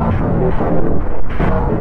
I'm sorry.